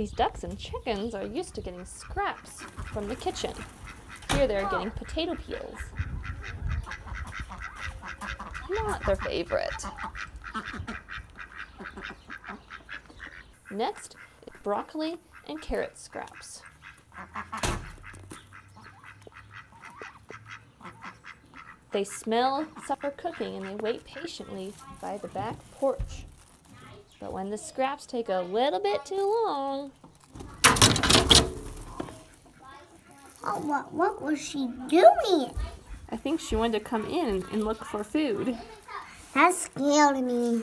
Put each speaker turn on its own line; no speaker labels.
These ducks and chickens are used to getting scraps from the kitchen. Here they're getting potato peels. Not their favorite. Next, broccoli and carrot scraps. They smell supper cooking and they wait patiently by the back porch. But when the scraps take a little bit too long,
Oh, what, what was she doing?
I think she wanted to come in and look for food.
That scared me.